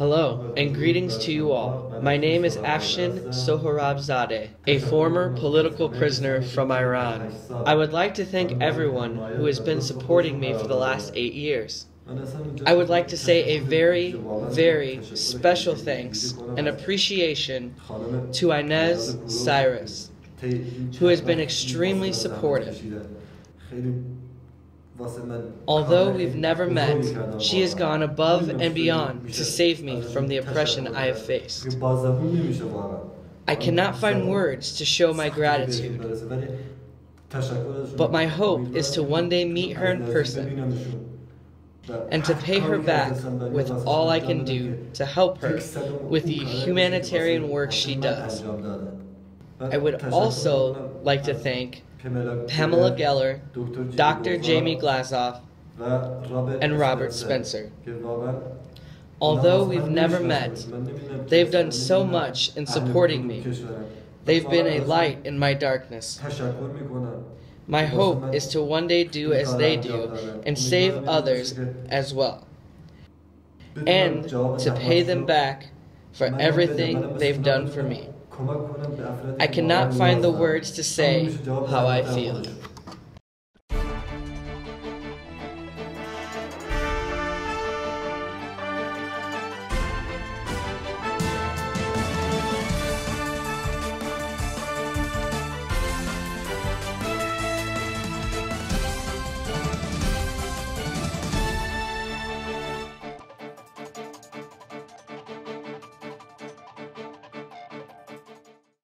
Hello, and greetings to you all. My name is Afshin Sohrabzadeh, a former political prisoner from Iran. I would like to thank everyone who has been supporting me for the last eight years. I would like to say a very, very special thanks and appreciation to Inez Cyrus, who has been extremely supportive. Although we've never met, she has gone above and beyond to save me from the oppression I have faced. I cannot find words to show my gratitude, but my hope is to one day meet her in person and to pay her back with all I can do to help her with the humanitarian work she does. I would also like to thank Pamela Geller, Dr. Jamie Glazov, and Robert Spencer. Although we've never met, they've done so much in supporting me. They've been a light in my darkness. My hope is to one day do as they do and save others as well, and to pay them back for everything they've done for me. I cannot find the words to say how I feel.